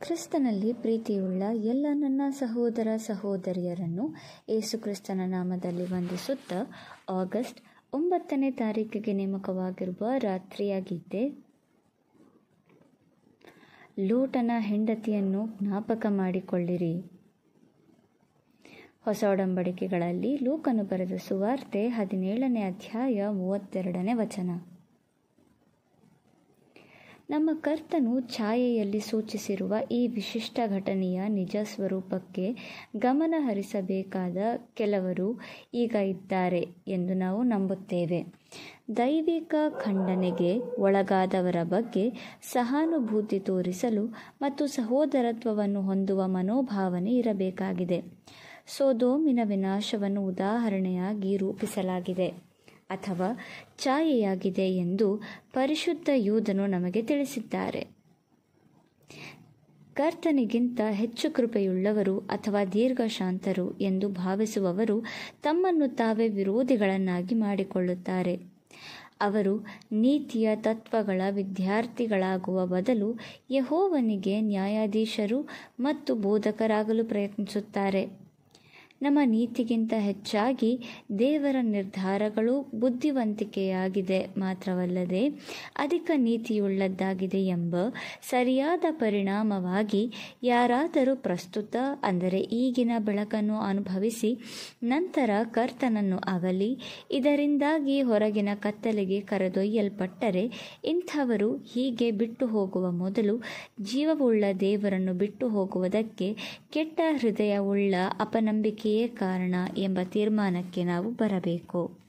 ಕ್ರಿಸ್ತನಲ್ಲಿ ಪ್ರೀತಿಯುಳ್ಳ ಎಲ್ಲ ನನ್ನ ಸಹೋದರ ಸಹೋದರಿಯರನ್ನು ಏಸುಕ್ರಿಸ್ತನ ನಾಮದಲ್ಲಿ ವಂದಿಸುತ್ತಾ ಆಗಸ್ಟ್ ಒಂಬತ್ತನೇ ತಾರೀಕಿಗೆ ನೇಮಕವಾಗಿರುವ ರಾತ್ರಿಯಾಗಿದ್ದೆ ಲೋಟನ ಹೆಂಡತಿಯನ್ನು ಜ್ಞಾಪಕ ಮಾಡಿಕೊಳ್ಳಿರಿ. ಹೊಸ ಒಡಂಬಡಿಕೆಗಳಲ್ಲಿ ಲೂಕನು ಬರೆದ ಸುವಾರ್ತೆ ಹದಿನೇಳನೇ ಅಧ್ಯಾಯ ಮೂವತ್ತೆರಡನೇ ವಚನ. ನಮ್ಮ ಕರ್ತನು ಛಾಯೆಯಲ್ಲಿ ಸೂಚಿಸಿರುವ ಈ ವಿಶಿಷ್ಟ ಘಟನೆಯ ನಿಜ ಸ್ವರೂಪಕ್ಕೆ ಗಮನ ಹರಿಸಬೇಕಾದ ಕೆಲವರು ಈಗ ಇದ್ದಾರೆ ಎಂದು ನಾವು ನಂಬುತ್ತೇವೆ. ದೈವಿಕ ಖಂಡನೆಗೆ ಒಳಗಾದವರ ಬಗ್ಗೆ ಸಹಾನುಭೂತಿ ತೋರಿಸಲು ಮತ್ತು ಸಹೋದರತ್ವವನ್ನು ಹೊಂದುವ ಮನೋಭಾವನೆ ಇರಬೇಕಾಗಿದೆ. ಸೋದೋಮಿನ ವಿನಾಶವನ್ನು ಉದಾಹರಣೆಯಾಗಿ ರೂಪಿಸಲಾಗಿದೆ. ಅಥವಾ ಛಾಯೆಯಾಗಿದೆ ಎಂದು ಪರಿಶುದ್ಧ ಯೂದನು ನಮಗೆ ತಿಳಿಸಿದ್ದಾರೆ. ಕರ್ತನಿಗಿಂತ ಹೆಚ್ಚು ಕೃಪೆಯುಳ್ಳವರು ಅಥವಾ ದೀರ್ಘಶಾಂತರು ಎಂದು ಭಾವಿಸುವವರು ತಮ್ಮನ್ನು ತಾವೇ ವಿರೋಧಿಗಳನ್ನಾಗಿ ಮಾಡಿಕೊಳ್ಳುತ್ತಾರೆ. ಅವರು ನೀತಿಯ ತತ್ವಗಳ ವಿದ್ಯಾರ್ಥಿಗಳಾಗುವ ಬದಲು ಯಹೋವನಿಗೆ ನ್ಯಾಯಾಧೀಶರು ಮತ್ತು ಬೋಧಕರಾಗಲು ಪ್ರಯತ್ನಿಸುತ್ತಾರೆ. ನಮ್ಮ ನೀತಿಗಿಂತ ಹೆಚ್ಚಾಗಿ ದೇವರ ನಿರ್ಧಾರಗಳು ಬುದ್ಧಿವಂತಿಕೆಯಾಗಿದೆ ಮಾತ್ರವಲ್ಲದೆ ಅಧಿಕ ನೀತಿಯುಳ್ಳದ್ದಾಗಿದೆ ಎಂಬ ಸರಿಯಾದ ಪರಿಣಾಮವಾಗಿ ಯಾರಾದರೂ ಪ್ರಸ್ತುತ, ಅಂದರೆ ಈಗಿನ ಬೆಳಕನ್ನು ಅನುಭವಿಸಿ ನಂತರ ಕರ್ತನನ್ನು ಅಗಲಿ, ಇದರಿಂದಾಗಿ ಹೊರಗಿನ ಕತ್ತಲೆಗೆ ಕರೆದೊಯ್ಯಲ್ಪಟ್ಟರೆ ಇಂಥವರು ಹೀಗೆ ಬಿಟ್ಟು ಹೋಗುವ ಮೊದಲು ಜೀವವುಳ್ಳ ದೇವರನ್ನು ಬಿಟ್ಟು ಹೋಗುವುದಕ್ಕೆ ಕೆಟ್ಟ ಹೃದಯವುಳ್ಳ ಅಪನಂಬಿಕೆ ಕಾರಣ ಎಂಬ ತೀರ್ಮಾನಕ್ಕೆ ನಾವು ಬರಬೇಕು.